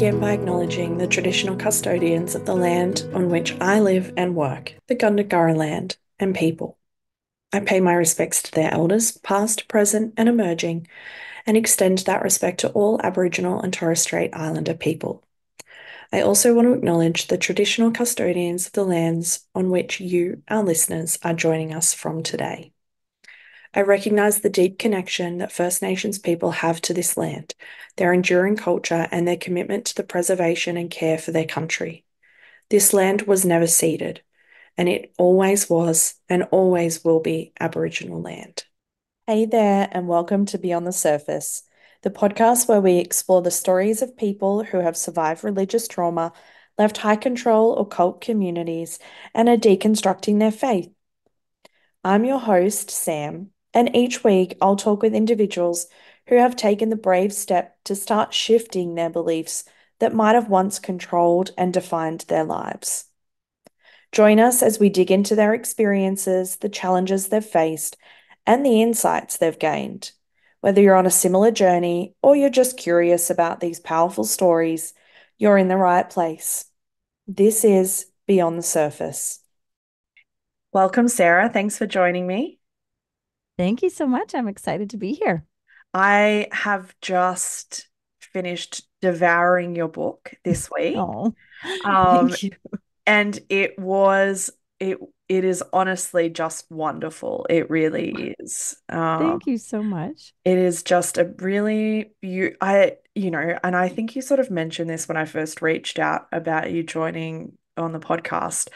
begin by acknowledging the traditional custodians of the land on which I live and work, the Gundungurra land, and people. I pay my respects to their elders, past, present, and emerging, and extend that respect to all Aboriginal and Torres Strait Islander people. I also want to acknowledge the traditional custodians of the lands on which you, our listeners, are joining us from today. I recognise the deep connection that First Nations people have to this land, their enduring culture, and their commitment to the preservation and care for their country. This land was never ceded, and it always was and always will be Aboriginal land. Hey there, and welcome to Beyond the Surface, the podcast where we explore the stories of people who have survived religious trauma, left high control or cult communities, and are deconstructing their faith. I'm your host, Sam, and each week I'll talk with individuals who have taken the brave step to start shifting their beliefs that might have once controlled and defined their lives. Join us as we dig into their experiences, the challenges they've faced, and the insights they've gained. Whether you're on a similar journey or you're just curious about these powerful stories, you're in the right place. This is Beyond the Surface. Welcome, Sarah. Thanks for joining me. Thank you so much. I'm excited to be here. I have just finished devouring your book this week. Oh, um, thank you. And it was it it is honestly just wonderful. It really is. Um, thank you so much. It is just a really you I you know, and I think you sort of mentioned this when I first reached out about you joining on the podcast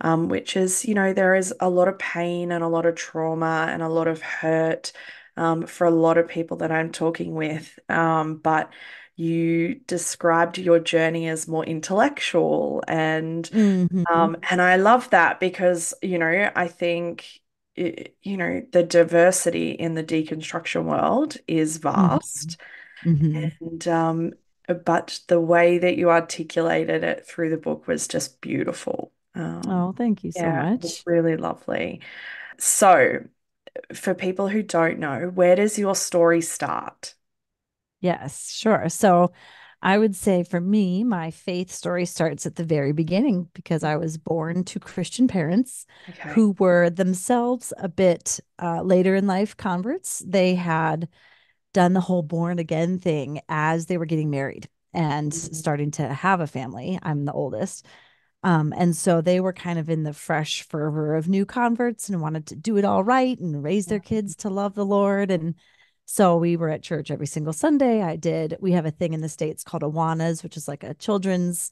um, which is, you know, there is a lot of pain and a lot of trauma and a lot of hurt um, for a lot of people that I'm talking with. Um, but you described your journey as more intellectual and mm-hmm. um, and I love that because you know I think it, you know the diversity in the deconstruction world is vast mm-hmm. and um, but the way that you articulated it through the book was just beautiful um, oh, thank you so yeah, much. Really lovely. So, for people who don't know, where does your story start? Yes, sure. So, I would say for me, my faith story starts at the very beginning because I was born to Christian parents okay. who were themselves a bit uh, later in life converts. They had done the whole born again thing as they were getting married and mm-hmm. starting to have a family. I'm the oldest. Um, and so they were kind of in the fresh fervor of new converts and wanted to do it all right and raise their kids to love the Lord. And so we were at church every single Sunday. I did, we have a thing in the States called Awanas, which is like a children's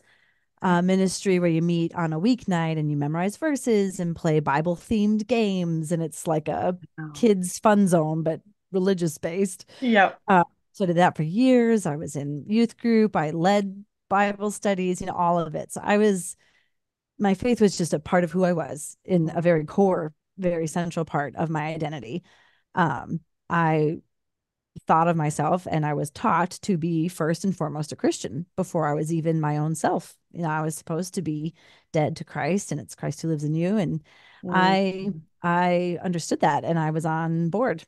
uh, ministry where you meet on a weeknight and you memorize verses and play Bible themed games. And it's like a kids' fun zone, but religious based. Yeah. Uh, so I did that for years. I was in youth group. I led Bible studies, you know, all of it. So I was my faith was just a part of who I was in a very core, very central part of my identity. Um, I thought of myself and I was taught to be first and foremost a Christian before I was even my own self. You know, I was supposed to be dead to Christ and it's Christ who lives in you. And mm-hmm. I I understood that and I was on board.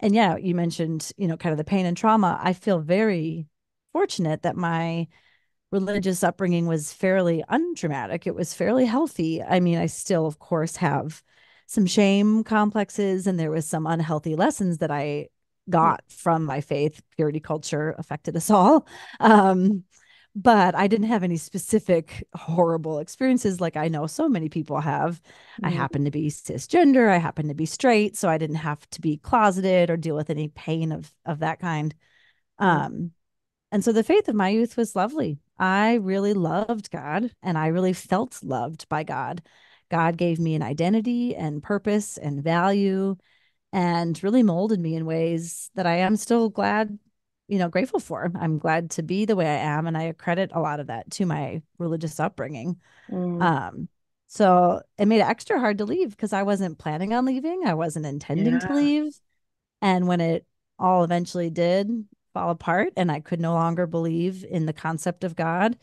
And yeah, you mentioned, you know, kind of the pain and trauma. I feel very fortunate that my religious upbringing was fairly undramatic. It was fairly healthy. I mean, I still, of course, have some shame complexes, and there was some unhealthy lessons that I got from my faith. Purity culture affected us all. Um, but I didn't have any specific horrible experiences like I know so many people have. Mm-hmm. I happen to be cisgender, I happen to be straight, so I didn't have to be closeted or deal with any pain of of that kind. Um, and so the faith of my youth was lovely. I really loved God and I really felt loved by God. God gave me an identity and purpose and value and really molded me in ways that I am still glad, you know, grateful for. I'm glad to be the way I am. And I credit a lot of that to my religious upbringing. Mm. Um, so it made it extra hard to leave because I wasn't planning on leaving. I wasn't intending yeah. to leave. And when it all eventually did, fall apart and I could no longer believe in the concept of God.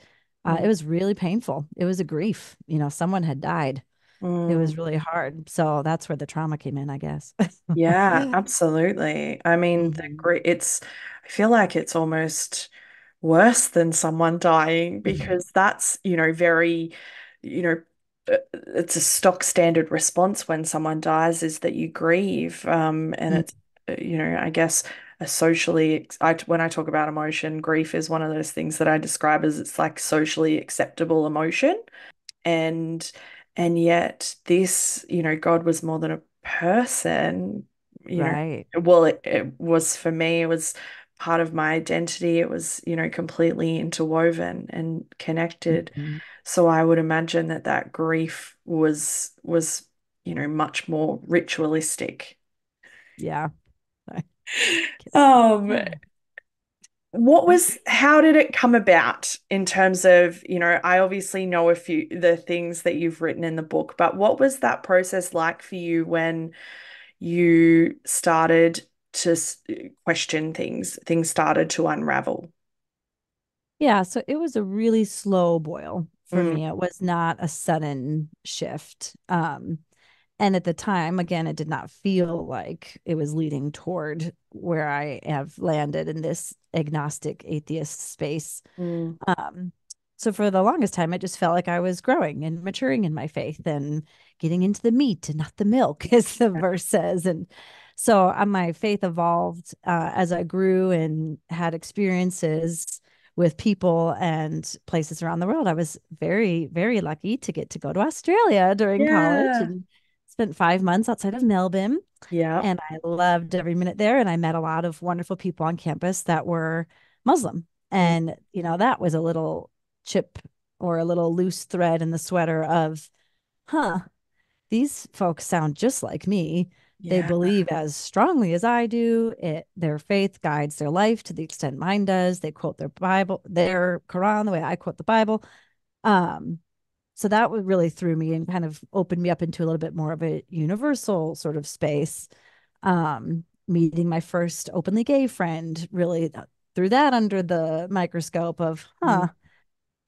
Uh, mm. It was really painful. It was a grief. You know, someone had died. Mm. It was mm. really hard. So that's where the trauma came in, I guess. yeah, absolutely. I mean, the mm-hmm. great, it's, I feel like it's almost worse than someone dying because that's, you know, very, you know, uh, it's a stock standard response when someone dies is that you grieve. Um, and Mm, it's, uh, you know, I guess a socially, I, when I talk about emotion, grief is one of those things that I describe as it's like socially acceptable emotion. And and yet this, you know, God was more than a person, you know, Right. well, it, it was for me, it was part of my identity. It was, you know, completely interwoven and connected. Mhm. So I would imagine that that grief was was, you know, much more ritualistic. Yeah. Um, what was, how did it come about in terms of, you know, I obviously know a few the things that you've written in the book, but what was that process like for you when you started to question things, things started to unravel? Yeah, so it was a really slow boil for Mm, me. It was not a sudden shift. Um, and at the time, again, it did not feel like it was leading toward where I have landed in this agnostic atheist space. mm, Um, so for the longest time, it just felt like I was growing and maturing in my faith and getting into the meat and not the milk, as the verse says. And so uh, my faith evolved uh, as I grew and had experiences with people and places around the world. I was very, very lucky to get to go to Australia during college and spent five months outside of Melbourne. Yeah. And I loved every minute there. And I met a lot of wonderful people on campus that were Muslim. Mm, And, you know, that was a little chip or a little loose thread in the sweater of, huh, these folks sound just like me. They believe as strongly as I do. It their faith guides their life to the extent mine does. They quote their Bible, their Quran the way I quote the Bible. Um, so that would really threw me and kind of opened me up into a little bit more of a universal sort of space. Um, meeting my first openly gay friend really threw that under the microscope of, Mm, huh,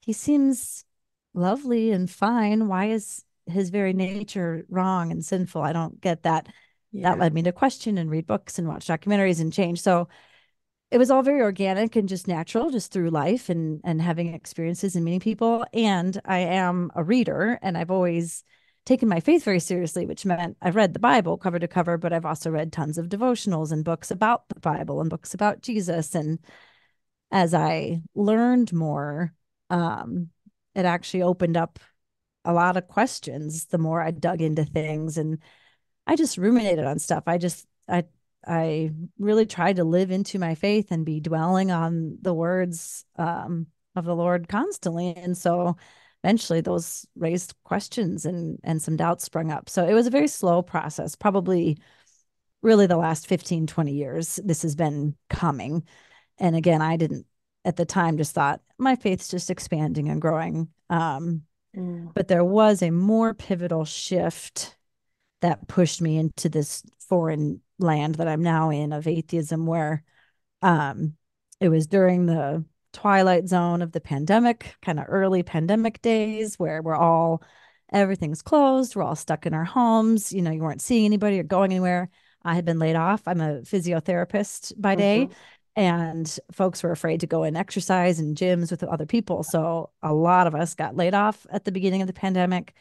he seems lovely and fine. Why is his very nature wrong and sinful? I don't get that. That led me to question and read books and watch documentaries and change. So it was all very organic and just natural, just through life and and having experiences and meeting people. And I am a reader, and I've always taken my faith very seriously, which meant I've read the Bible cover to cover, but I've also read tons of devotionals and books about the Bible and books about Jesus. And as I learned more, um, it actually opened up a lot of questions the more I dug into things and I just ruminated on stuff. I just I I really tried to live into my faith and be dwelling on the words um, of the Lord constantly. And so eventually those raised questions and and some doubts sprung up. So it was a very slow process, probably really the last 15, 20 years. This has been coming. And again, I didn't at the time just thought my faith's just expanding and growing. Um, Mm, but there was a more pivotal shift that pushed me into this foreign land that I'm now in of atheism, where um, it was during the twilight zone of the pandemic, kind of early pandemic days, where we're all everything's closed, we're all stuck in our homes. You know, you weren't seeing anybody or going anywhere. I had been laid off. I'm a physiotherapist by day, mhm. and folks were afraid to go and exercise in gyms with other people. So a lot of us got laid off at the beginning of the pandemic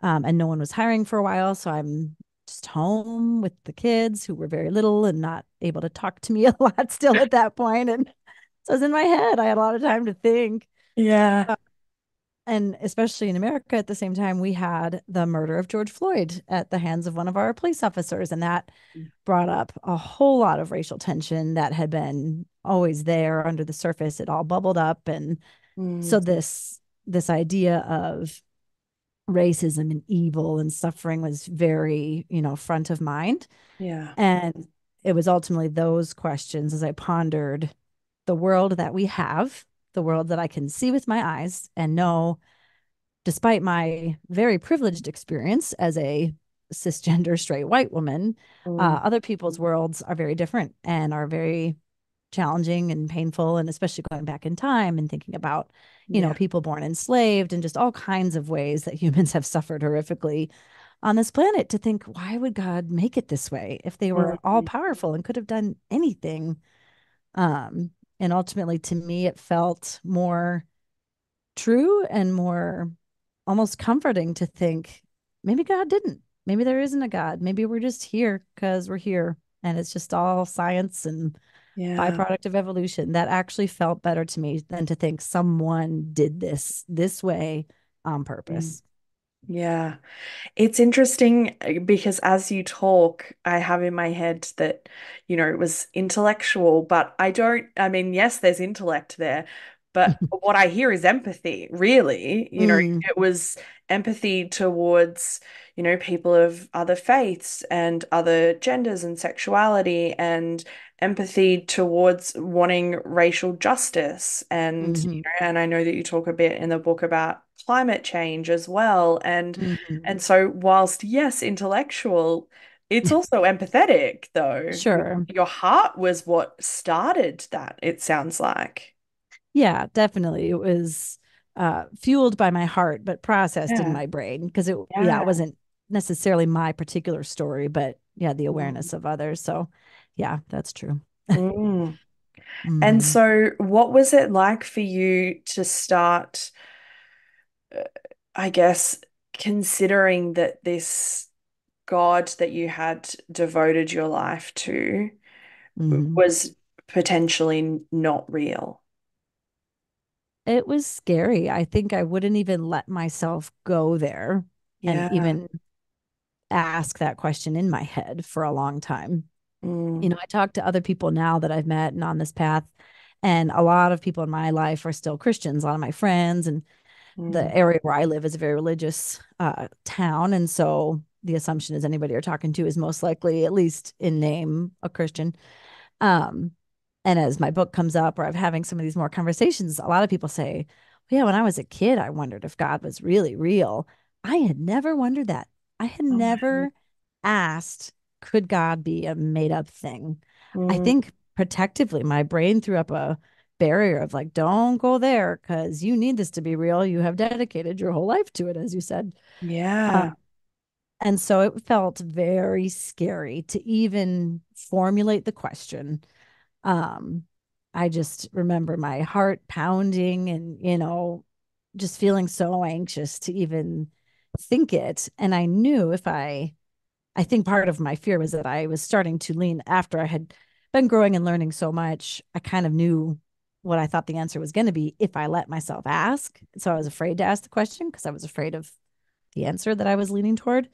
um, and no one was hiring for a while. So I'm just home with the kids who were very little and not able to talk to me a lot still at that point. And so I was in my head. I had a lot of time to think. Yeah. Uh, and especially in America at the same time, we had the murder of George Floyd at the hands of one of our police officers. And that brought up a whole lot of racial tension that had been always there under the surface. It all bubbled up. And so Mm, this this idea of racism and evil and suffering was very, you know, front of mind. yeah. And it was ultimately those questions as I pondered the world that we have, the world that I can see with my eyes and know, despite my very privileged experience as a cisgender straight white woman, Mm, uh, other people's worlds are very different and are very challenging and painful and especially going back in time and thinking about you know people born enslaved and just all kinds of ways that humans have suffered horrifically on this planet to think why would god make it this way if they were all powerful and could have done anything um And ultimately, to me, it felt more true and more almost comforting to think maybe God didn't. Maybe there isn't a God. Maybe we're just here because we're here and it's just all science and yeah. byproduct of evolution. That actually felt better to me than to think someone did this this way on purpose. Yeah. It's interesting uh, because as you talk, I have in my head that, you know, it was intellectual, but I don't, I mean, yes, there's intellect there, but what I hear is empathy, really. You know, mm. it was empathy towards, you know, people of other faiths and other genders and sexuality and empathy towards wanting racial justice and mm-hmm. you know, and I know that you talk a bit in the book about climate change as well and mm-hmm. and so whilst yes intellectual it's also empathetic though sure your heart was what started that it sounds like yeah definitely it was uh, fueled by my heart but processed yeah. in my brain because it yeah. yeah. it wasn't necessarily my particular story but yeah the awareness mm. of others so yeah that's true mm. mm. and so what was it like for you to start uh, i guess considering that this god that you had devoted your life to mm. was potentially not real it was scary. I think I wouldn't even let myself go there yeah. and even ask that question in my head for a long time. Mm. You know, I talk to other people now that I've met and on this path, and a lot of people in my life are still Christians. A lot of my friends and mm. the area where I live is a very religious uh, town, and so the assumption is anybody you're talking to is most likely, at least in name, a Christian. Um, and as my book comes up or I'm having some of these more conversations, a lot of people say, well, yeah, when I was a kid, I wondered if God was really real. I had never wondered that. I had oh, never asked, could God be a made up thing? Mm. I think protectively, my brain threw up a barrier of like, don't go there because you need this to be real. You have dedicated your whole life to it, as you said. Yeah. Uh, and so it felt very scary to even formulate the question um i just remember my heart pounding and you know just feeling so anxious to even think it and i knew if i i think part of my fear was that i was starting to lean after i had been growing and learning so much i kind of knew what i thought the answer was going to be if i let myself ask so i was afraid to ask the question because i was afraid of the answer that i was leaning toward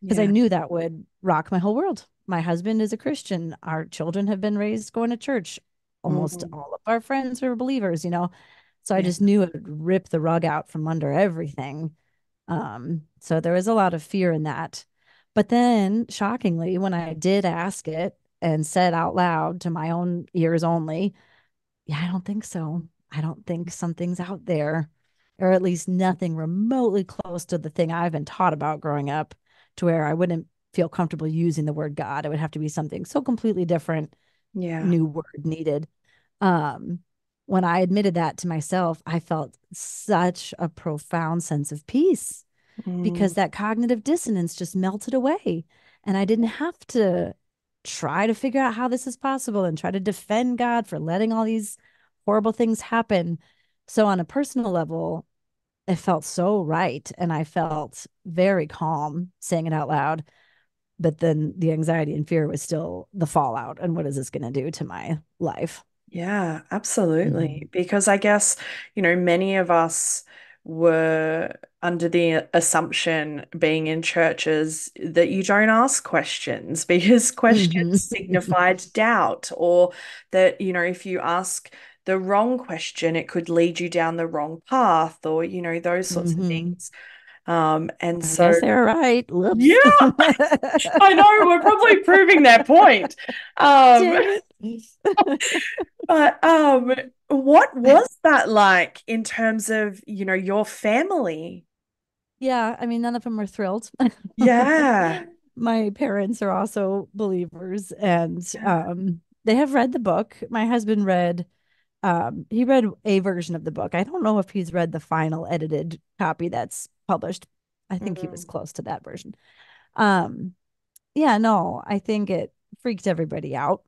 because yeah. i knew that would rock my whole world my husband is a Christian. Our children have been raised going to church. Almost mm-hmm. all of our friends are believers, you know. So I just knew it would rip the rug out from under everything. Um, so there was a lot of fear in that. But then, shockingly, when I did ask it and said out loud to my own ears only, yeah, I don't think so. I don't think something's out there, or at least nothing remotely close to the thing I've been taught about growing up, to where I wouldn't feel comfortable using the word God. It would have to be something so completely different. Yeah. New word needed. Um, when I admitted that to myself, I felt such a profound sense of peace mm. because that cognitive dissonance just melted away. And I didn't have to try to figure out how this is possible and try to defend God for letting all these horrible things happen. So, on a personal level, it felt so right. And I felt very calm saying it out loud but then the anxiety and fear was still the fallout and what is this going to do to my life yeah absolutely mm-hmm. because i guess you know many of us were under the assumption being in churches that you don't ask questions because questions mm-hmm. signified doubt or that you know if you ask the wrong question it could lead you down the wrong path or you know those sorts mm-hmm. of things um, and I so they're right. Whoops. Yeah, I know. We're probably proving their point. Um, but um, what was that like in terms of you know your family? Yeah, I mean, none of them were thrilled. Yeah, my parents are also believers, and um, they have read the book. My husband read um he read a version of the book i don't know if he's read the final edited copy that's published i think mm-hmm. he was mm-hmm. close to that version um yeah no i think it freaked everybody out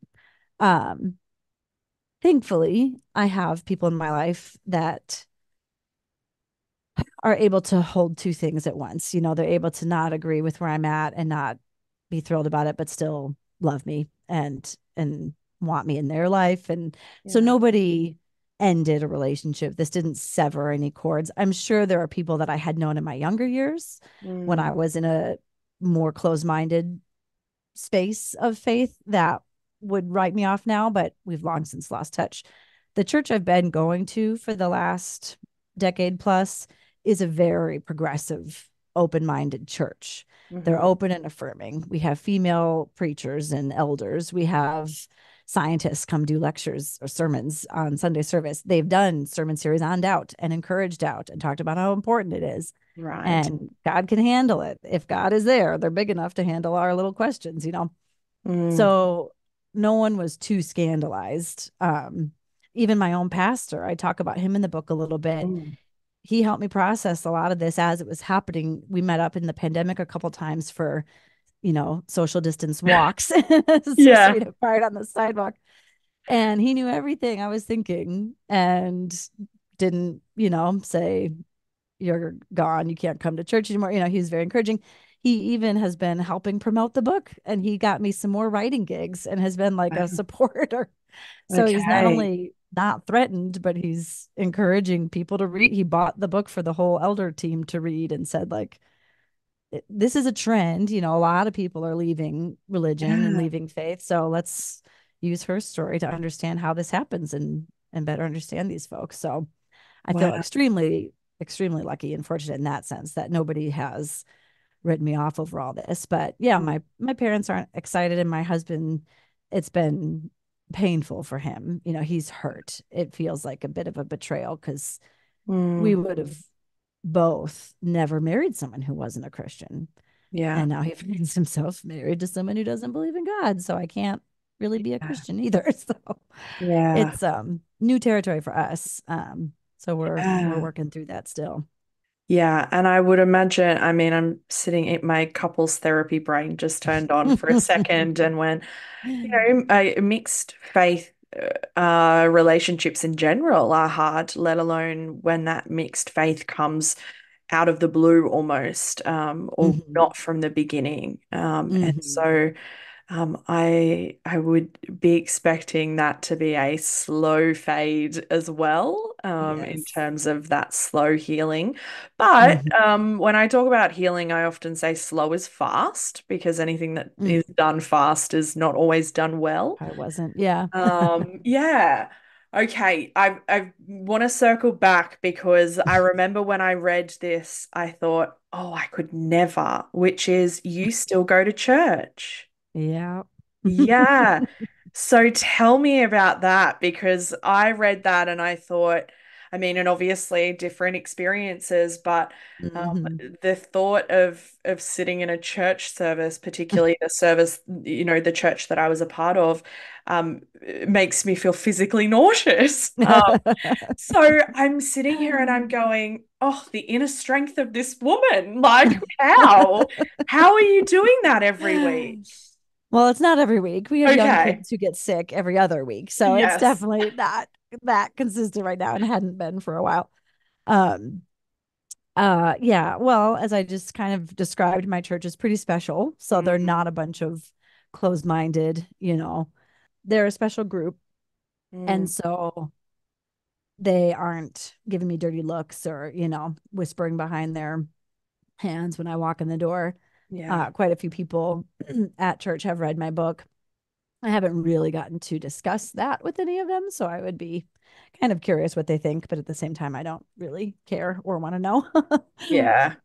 um thankfully, I have people in my life that are able to hold two things at once. You know, they're able to not agree with where I'm at and not be thrilled about it, but still love me and and want me in their life. And yeah. so nobody ended a relationship. This didn't sever any cords. I'm sure there are people that I had known in my younger years mm. when I mm. was in a more closed-minded space of faith that would write me off now, but we've long since lost touch. The church I've been going to for the last decade plus is a very progressive, open minded church. Mm-hmm. They're open and affirming. We have female preachers and elders. We have scientists come do lectures or sermons on Sunday service. They've done sermon series on doubt and encouraged doubt and talked about how important it is. Right. And God can handle it. If God is there, they're big enough to handle our little questions, you know? Mm. So no one was too scandalized. Um, even my own pastor, I talk about him in the book a little bit. Mm he helped me process a lot of this as it was happening. We met up in the pandemic a couple times for, you know, social distance walks. yeah. apart on the sidewalk. And he knew everything I was thinking and didn't, you know, say, You're gone. You can't come to church anymore. You know, he was very encouraging. He even has been helping promote the book and he got me some more writing gigs and has been like a supporter. So okay. he's not only not threatened, but he's encouraging people to read. He bought the book for the whole elder team to read and said, like, this is a trend. You know, a lot of people are leaving religion yeah. and leaving faith. So let's use her story to understand how this happens and and better understand these folks. So I wow. feel extremely, extremely lucky and fortunate in that sense that nobody has written me off over all this. But yeah, my my parents aren't excited, and my husband, it's been painful for him. You know, he's hurt. It feels like a bit of a betrayal because mm. we would have both never married someone who wasn't a Christian. Yeah. And now he finds himself married to someone who doesn't believe in God. So I can't really be a Christian either. So yeah, it's um new territory for us. Um, so we're yeah. we're working through that still. Yeah, and I would imagine, I mean, I'm sitting in my couples therapy brain just turned on for a second and when, you know, a mixed faith uh, relationships in general are hard, let alone when that mixed faith comes out of the blue almost, um, or mm-hmm. not from the beginning. Um, mm-hmm. And so um, I I would be expecting that to be a slow fade as well, um, yes. in terms of that slow healing. But mm-hmm. um, when I talk about healing, I often say slow is fast because anything that mm. is done fast is not always done well. I wasn't, yeah. um, yeah. Okay, I I want to circle back because I remember when I read this, I thought, oh, I could never, which is you still go to church. Yeah. yeah. So tell me about that because I read that and I thought, I mean, and obviously different experiences, but um, mm-hmm. the thought of of sitting in a church service, particularly the service, you know, the church that I was a part of, um, makes me feel physically nauseous. Um, so I'm sitting here and I'm going, oh, the inner strength of this woman. Like, how? how are you doing that every week? Well, it's not every week. We have okay. young kids who get sick every other week. So yes. it's definitely not that consistent right now and hadn't been for a while. Um uh yeah, well, as I just kind of described, my church is pretty special. So mm-hmm. they're not a bunch of closed-minded, you know. They're a special group. Mm. And so they aren't giving me dirty looks or, you know, whispering behind their hands when I walk in the door. Yeah. Uh, quite a few people at church have read my book. I haven't really gotten to discuss that with any of them. So I would be kind of curious what they think, but at the same time, I don't really care or want to know. yeah.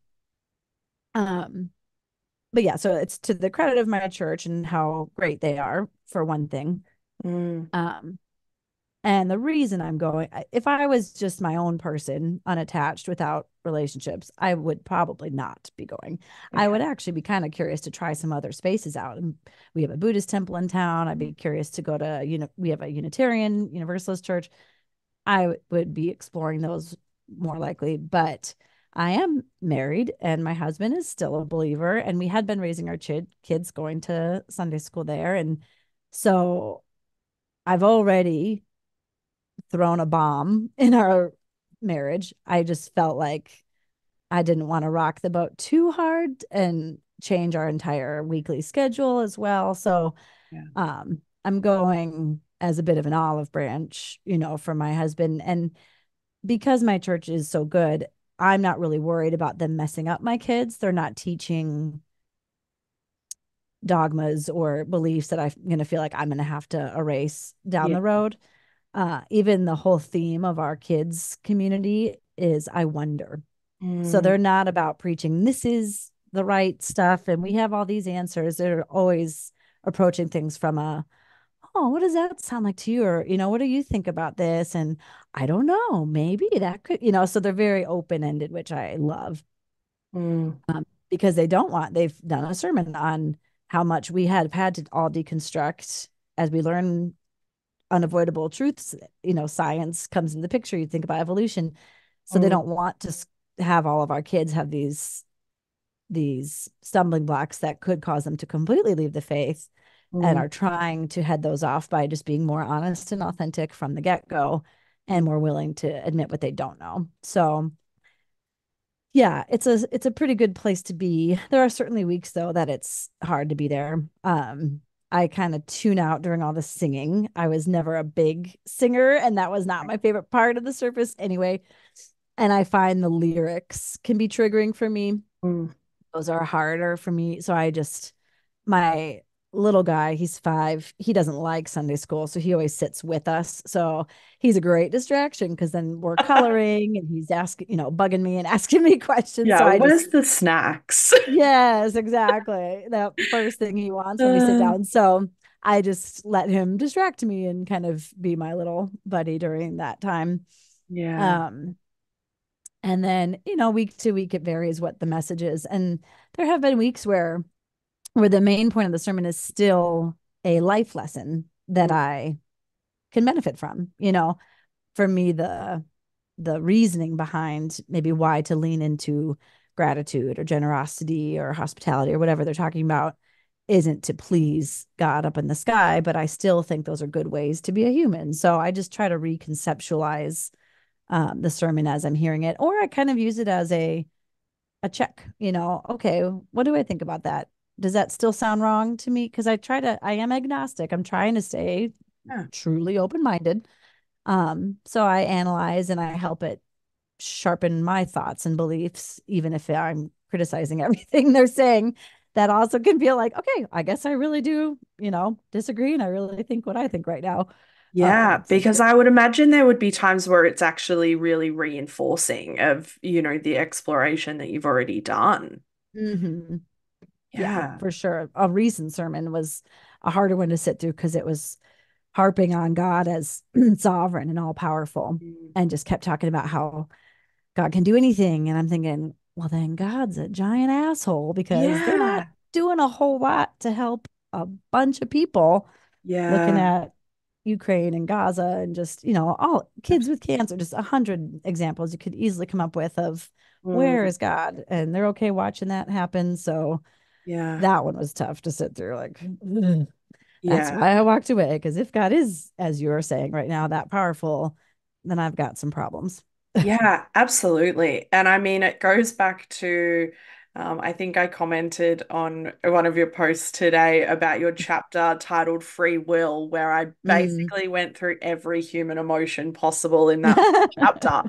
Um, but yeah, so it's to the credit of my church and how great they are, for one thing. Mm. Um, and the reason I'm going, if I was just my own person, unattached, without relationships, I would probably not be going. Yeah. I would actually be kind of curious to try some other spaces out. And we have a Buddhist temple in town. I'd be curious to go to, you know, we have a Unitarian Universalist church. I would be exploring those more likely, but I am married and my husband is still a believer. And we had been raising our ch- kids going to Sunday school there. And so I've already thrown a bomb in our marriage. I just felt like I didn't want to rock the boat too hard and change our entire weekly schedule as well. So yeah. um, I'm going as a bit of an olive branch, you know, for my husband. And because my church is so good, I'm not really worried about them messing up my kids. They're not teaching dogmas or beliefs that I'm going to feel like I'm going to have to erase down yeah. the road. Uh, even the whole theme of our kids' community is I wonder. Mm. So they're not about preaching, this is the right stuff. And we have all these answers. They're always approaching things from a, oh, what does that sound like to you? Or, you know, what do you think about this? And I don't know, maybe that could, you know, so they're very open ended, which I love. Mm. Um, because they don't want, they've done a sermon on how much we have had to all deconstruct as we learn unavoidable truths. You know, science comes in the picture. You think about evolution. So mm. they don't want to have all of our kids have these these stumbling blocks that could cause them to completely leave the faith mm. and are trying to head those off by just being more honest and authentic from the get-go and more willing to admit what they don't know. So yeah, it's a it's a pretty good place to be. There are certainly weeks though that it's hard to be there. Um I kind of tune out during all the singing. I was never a big singer and that was not my favorite part of the service anyway. And I find the lyrics can be triggering for me. Mm. Those are harder for me. So I just my little guy, he's five. He doesn't like Sunday school, so he always sits with us. So he's a great distraction because then we're coloring and he's asking, you know, bugging me and asking me questions. Yeah, so where's just, the snacks? yes, exactly. that first thing he wants when we sit uh. down. So I just let him distract me and kind of be my little buddy during that time. Yeah. Um, and then, you know, week to week, it varies what the message is. And there have been weeks where where the main point of the sermon is still a life lesson that mm-hmm. I can benefit from. You know, for me, the the reasoning behind maybe why to lean into gratitude or generosity or hospitality or whatever they're talking about isn't to please God up in the sky, but I still think those are good ways to be a human. So I just try to reconceptualize um, the sermon as I'm hearing it, or I kind of use it as a a check. You know, okay, what do I think about that? Does that still sound wrong to me? Because I try to, I am agnostic. I'm trying to stay yeah. truly open minded. Um, so I analyze and I help it sharpen my thoughts and beliefs, even if I'm criticizing everything they're saying. That also can feel like, okay, I guess I really do, you know, disagree. And I really think what I think right now. Yeah, um, because I would imagine there would be times where it's actually really reinforcing of, you know, the exploration that you've already done. Mm-hmm yeah. yeah, for sure. A recent sermon was a harder one to sit through because it was harping on God as sovereign and all powerful mm. and just kept talking about how God can do anything. And I'm thinking, well, then God's a giant asshole because yeah. they're not doing a whole lot to help a bunch of people. Yeah. Looking at Ukraine and Gaza and just, you know, all kids with cancer, just a hundred examples you could easily come up with of mm. where is God? And they're okay watching that happen. So yeah. That one was tough to sit through. Like, ugh. that's why I walked away. Because if God is, as you are saying right now, that powerful, then I've got some problems. yeah, absolutely. And I mean, it goes back to, um, I think I commented on one of your posts today about your chapter titled Free Will, where I mm. basically mm. went through every human emotion possible in that chapter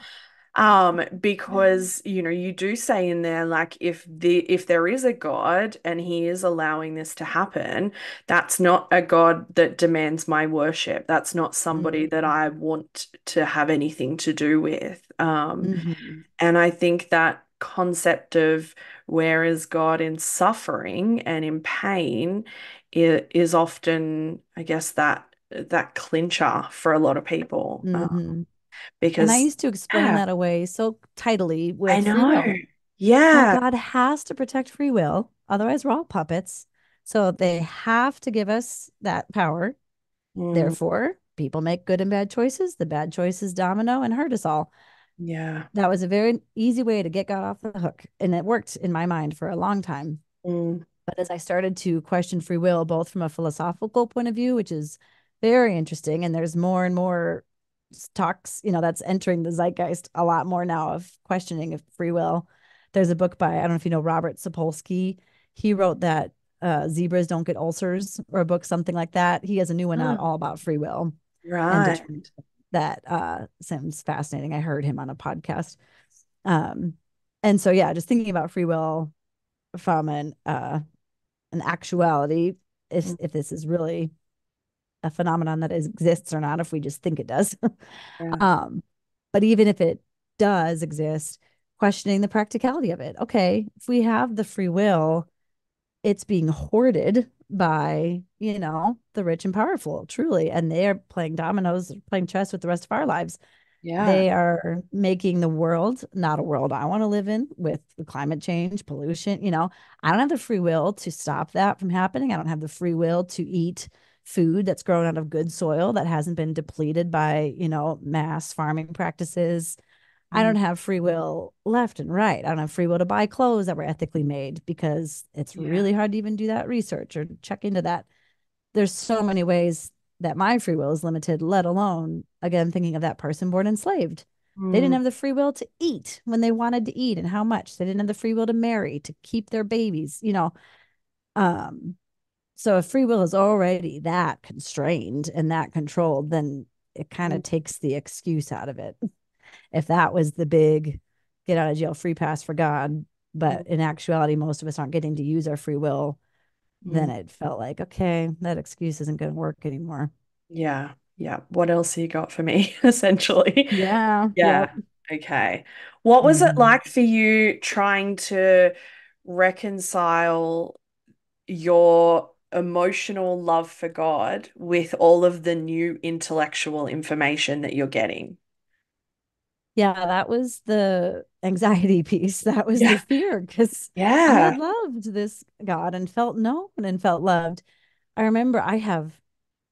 um because you know you do say in there like if the if there is a god and he is allowing this to happen that's not a god that demands my worship that's not somebody mm-hmm. that i want to have anything to do with um mm-hmm. and i think that concept of where is god in suffering and in pain is often i guess that that clincher for a lot of people um, mm-hmm. um, because and I used to explain yeah. that away so tidily with I know. Yeah. God has to protect free will. Otherwise, we're all puppets. So they have to give us that power. Mm. Therefore, people make good and bad choices. The bad choices domino and hurt us all. Yeah. That was a very easy way to get God off the hook. And it worked in my mind for a long time. Mm. But as I started to question free will, both from a philosophical point of view, which is very interesting, and there's more and more talks, you know, that's entering the zeitgeist a lot more now of questioning of free will. There's a book by, I don't know if you know Robert Sapolsky. He wrote that uh, zebras don't get ulcers or a book, something like that. He has a new one out all about free will. Right. that uh, sounds fascinating. I heard him on a podcast. Um, and so, yeah, just thinking about free will from an, uh, an actuality, if, mm. if this is really a phenomenon that exists or not, if we just think it does. yeah. um, but even if it does exist, questioning the practicality of it. Okay, if we have the free will, it's being hoarded by, you know, the rich and powerful, truly. And they are playing dominoes, playing chess with the rest of our lives. Yeah. They are making the world not a world I want to live in with the climate change, pollution. You know, I don't have the free will to stop that from happening. I don't have the free will to eat food that's grown out of good soil that hasn't been depleted by, you know, mass farming practices. I don't mm-hmm. have free will left and right. I don't have free will to buy clothes that were ethically made because it's yeah. really hard to even do that research or check into that. There's so many ways that my free will is limited, let alone, again, thinking of that person born enslaved. Mm. They didn't mm. have the free will to eat when they wanted to eat and how much. They didn't have the free will to marry, to keep their babies, you know. Um, so if free will is already that constrained and that controlled, then it kind of mm. takes the excuse out of it. If that was the big get out of jail free pass for God, but in actuality, most of us aren't getting to use our free will, mm. then it felt like, okay, that excuse isn't going to work anymore. Yeah. Yeah. What else you got for me, essentially? Yeah. Yeah. Yep. Okay. What was it like for you trying to reconcile your emotional love for God with all of the new intellectual information that you're getting. Yeah, that was the anxiety piece. That was yeah. the fear because yeah. I loved this God and felt known and felt loved. I remember I have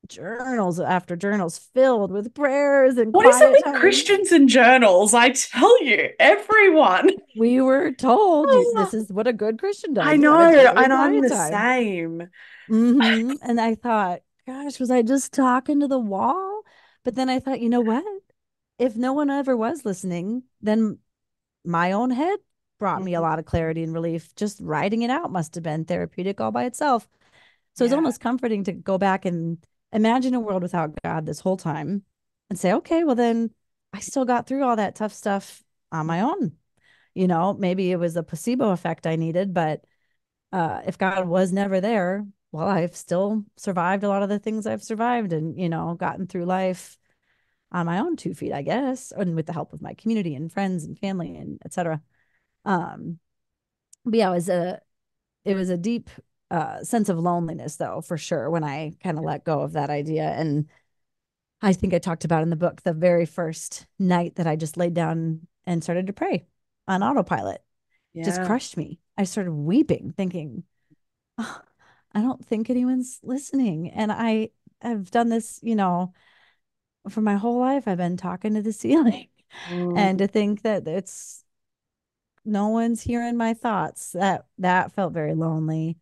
journals after journals filled with prayers and what is it with. Christians and journals? I tell you, everyone. We were told this is what a good Christian does. I know, and I'm the time. same. Mm-hmm. and I thought, gosh, was I just talking to the wall? But then I thought, you know what? If no one ever was listening, then my own head brought me a mm-hmm. lot of clarity and relief. Just writing it out must have been therapeutic all by itself. So yeah. it's almost comforting to go back and imagine a world without God this whole time and say, okay, well, then I still got through all that tough stuff on my own. You know, maybe it was a placebo effect I needed, but uh, if God was never there, well, I've still survived a lot of the things I've survived and, you know, gotten through life on my own two feet, I guess, and with the help of my community and friends and family and etc. Um, but yeah, it was a, it was a deep uh, sense of loneliness, though, for sure, when I kind of let go of that idea. And I think I talked about in the book the very first night that I just laid down and started to pray on autopilot. Yeah. Just crushed me. I started weeping, thinking, oh, I don't think anyone's listening. And I have done this, you know, for my whole life. I've been talking to the ceiling. Mm. And to think that it's no one's hearing my thoughts, that that felt very lonely.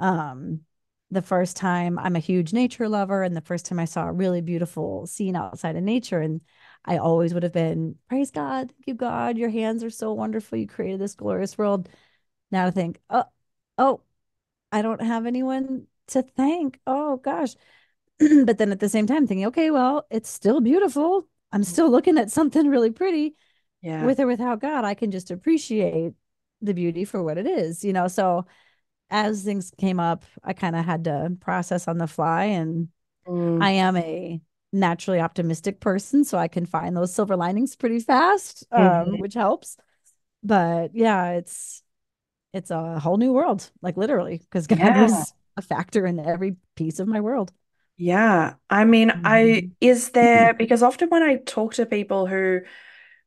Um, the first time I'm a huge nature lover, and the first time I saw a really beautiful scene outside of nature, and I always would have been, Praise God, thank you, God, your hands are so wonderful. You created this glorious world. Now to think, oh, oh, I don't have anyone to thank. Oh gosh. but then at the same time thinking, okay, well, it's still beautiful. I'm still looking at something really pretty. Yeah. With or without God, I can just appreciate the beauty for what it is, you know. So as things came up, I kind of had to process on the fly. And mm. I am a naturally optimistic person, so I can find those silver linings pretty fast, um, mm-hmm. which helps. But yeah, it's it's a whole new world, like literally, because God yeah. was a factor in every piece of my world. Yeah. I mean, mm-hmm. I is there because often when I talk to people who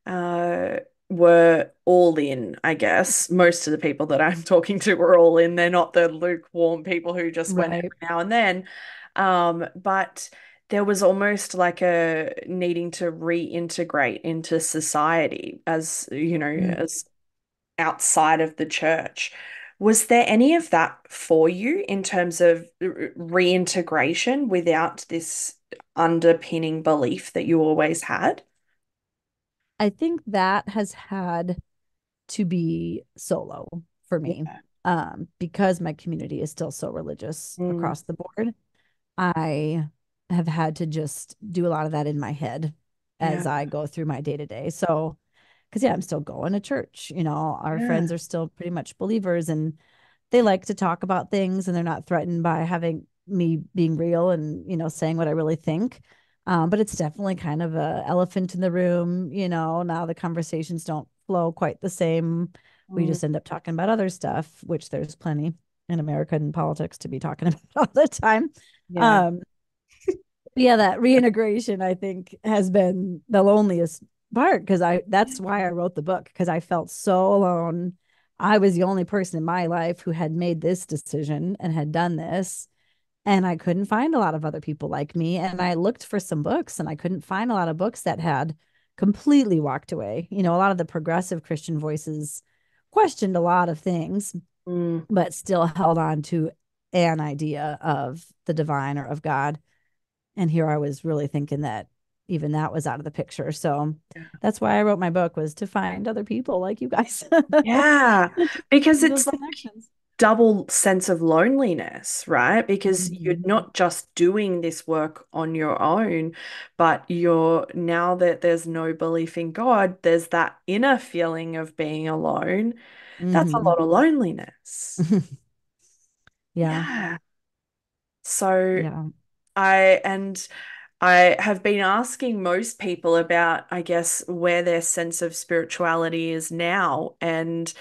uh were all in, I guess. Most of the people that I'm talking to were all in. They're not the lukewarm people who just right. went every now and then. Um, but there was almost like a needing to reintegrate into society as, you know, mm. as outside of the church. Was there any of that for you in terms of reintegration without this underpinning belief that you always had? I think that has had to be solo for me Yeah. um, because my community is still so religious Mm. across the board. I have had to just do a lot of that in my head as Yeah. I go through my day to day. So, because yeah, I'm still going to church. You know, our Yeah. friends are still pretty much believers and they like to talk about things and they're not threatened by having me being real and, you know, saying what I really think. Um, but it's definitely kind of a elephant in the room. You know, now the conversations don't flow quite the same. We Mm. just end up talking about other stuff, which there's plenty in American politics to be talking about all the time. Yeah. Um, yeah, that reintegration I think has been the loneliest part because I that's why I wrote the book because I felt so alone. I was the only person in my life who had made this decision and had done this. And I couldn't find a lot of other people like me. And I looked for some books and I couldn't find a lot of books that had completely walked away. You know, a lot of the progressive Christian voices questioned a lot of things, Mm. but still held on to an idea of the divine or of God. And here I was really thinking that even that was out of the picture. So Yeah. that's why I wrote my book was to find other people like you guys. Yeah. Because it's like connections. Double sense of loneliness, right? Because you're Mhm. not just doing this work on your own, but you're now that there's no belief in God, there's that inner feeling of being alone. That's a lot of loneliness. Yeah. Yeah. So Yeah. I and I have been asking most people about, I guess, where their sense of spirituality is now. And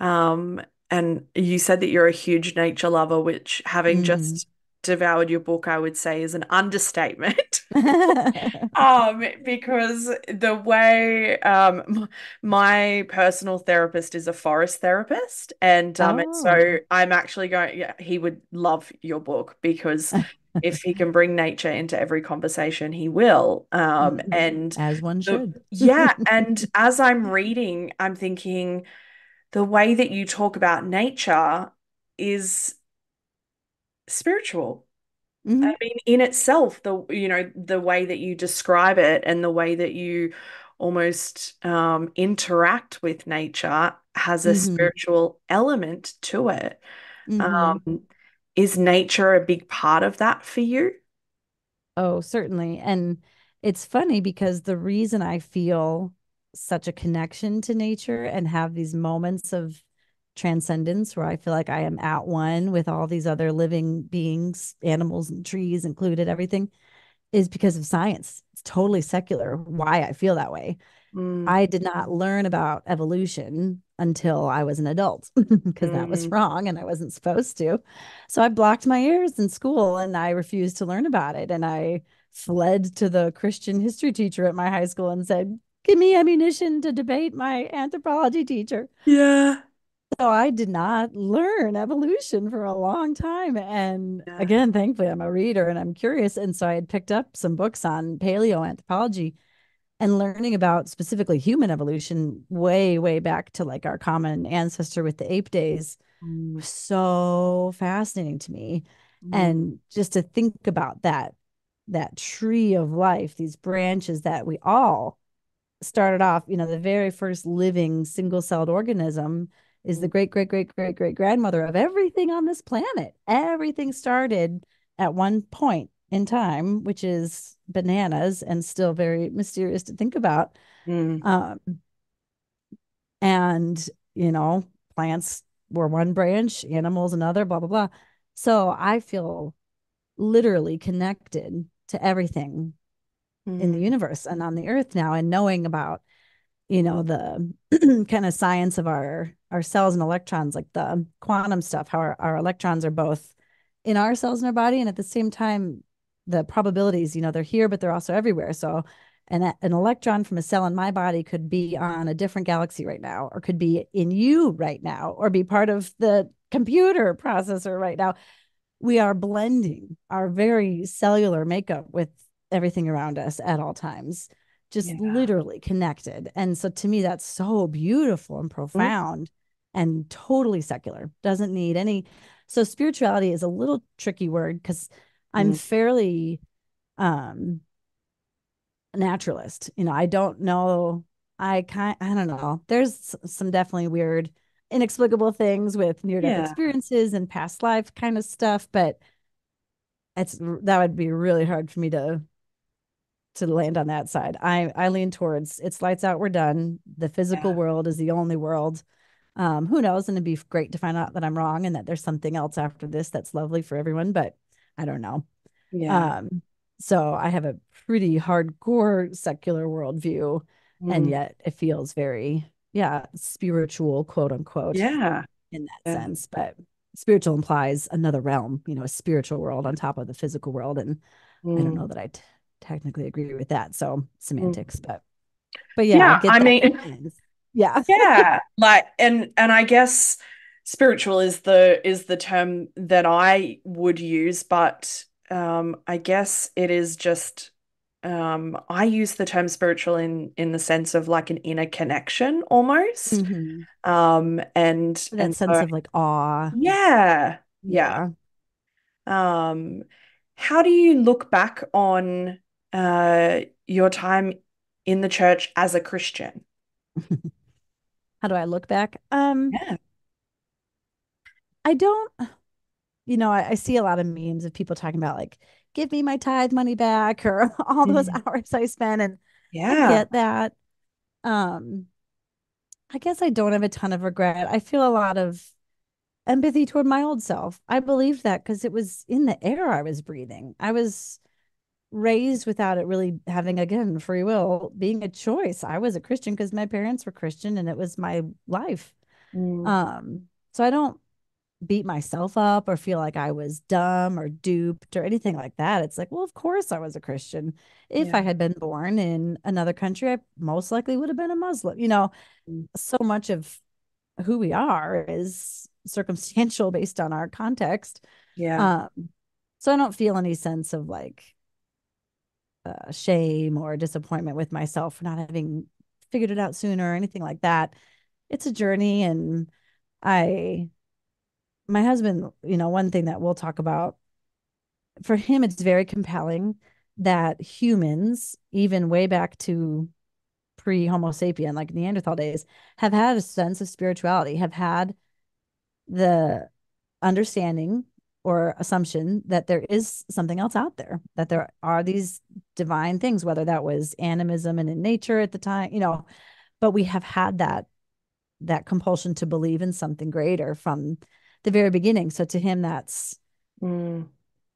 um, and you said that you're a huge nature lover, which having Mhm. just devoured your book, I would say is an understatement. Um, because the way um my personal therapist is a forest therapist, and um, and so Oh. I'm actually going, yeah, he would love your book because if he can bring nature into every conversation, he will. Um, Mhm. and As one should. yeah, and as I'm reading, I'm thinking the way that you talk about nature is spiritual. I Mhm. mean, in itself, the you know, the way that you describe it and the way that you almost um, interact with nature has a Mhm. spiritual element to it. Mhm. Um, is nature a big part of that for you? Oh, certainly. And it's funny because the reason I feel such a connection to nature and have these moments of transcendence where I feel like I am at one with all these other living beings, animals and trees included, everything is because of science. It's totally secular why I feel that way. Mm, I did not learn about evolution until I was an adult because that was mm, wrong and I wasn't supposed to. So I blocked my ears in school and I refused to learn about it. And I fled to the Christian history teacher at my high school and said, Give me ammunition to debate my anthropology teacher. yeah. So I did not learn evolution for a long time. And Yeah. again, thankfully, I'm a reader and I'm curious. And so I had picked up some books on paleoanthropology and learning about specifically human evolution way, way back to like our common ancestor with the ape days Mm, was so fascinating to me. mm, And just to think about that, that tree of life, these branches that we all started off, you know, the very first living single celled organism is the mm, great, great, great, great, great grandmother of everything on this planet. Everything started at one point in time, which is bananas and still very mysterious to think about. mm, Um, and, you know, plants were one branch, animals another, blah, blah, blah. So I feel literally connected to everything in the mm, universe and on the earth now and knowing about you know the kind of science of our our cells and electrons like the quantum stuff how our, our electrons are both in our cells in our body and at the same time the probabilities you know they're here but they're also everywhere. So an, an electron from a cell in my body could be on a different galaxy right now or could be in you right now or be part of the computer processor right now. We are blending our very cellular makeup with everything around us at all times, just yeah. literally connected. And so to me, that's so beautiful and Mm, profound and totally secular, doesn't need any. So spirituality is a little tricky word because I'm mm, fairly um naturalist. You know, I don't know. I kind I don't know. There's some definitely weird, inexplicable things with near death Yeah. experiences and past life kind of stuff, but it's that would be really hard for me to to land on that side. I I lean towards it's lights out, we're done. The physical Yeah. world is the only world. Um, who knows? And it'd be great to find out that I'm wrong and that there's something else after this that's lovely for everyone, but I don't know. Yeah. Um, so I have a pretty hardcore secular worldview, and Mm. yet it feels very, yeah, spiritual, quote unquote, Yeah. in that Yeah. sense. But spiritual implies another realm, you know, a spiritual world on top of the physical world. And I don't Mm. know that I t- technically agree with that. So semantics, but but yeah, Yeah, get I mean- yeah. yeah like and and i guess spiritual is the is the term that i would use but um i guess it is just um i use the term spiritual in in the sense of like an inner connection almost Mhm. um and That and sense so- of like awe. yeah yeah um how do you look back on uh your time in the church as a christian How do I look back? Um, yeah I don't, you know, I, I see a lot of memes of people talking about like, give me my tithe money back or all those Mm. hours I spent. And I yeah get that. Um, I guess I don't have a ton of regret. I feel a lot of empathy toward my old self. I believed that because it was in the air I was breathing. I was raised without it really having, again, free will being a choice. I was a Christian because my parents were Christian and it was my life. Mm. Um, so I don't beat myself up or feel like I was dumb or duped or anything like that. It's like, well, of course I was a Christian. If I had been born in another country, I most likely would have been a Muslim. You know, Mm. so much of who we are is circumstantial based on our context. yeah Um, so I don't feel any sense of like uh, shame or disappointment with myself for not having figured it out sooner or anything like that. It's a journey, and I, my husband, you know, one thing that we'll talk about for him, it's very compelling that humans, even way back to pre Homo sapien, like Neanderthal days, have had a sense of spirituality, have had the understanding or assumption that there is something else out there, that there are these divine things, whether that was animism and in nature at the time, you know, but we have had that that compulsion to believe in something greater from the very beginning. So to him, that's Mm.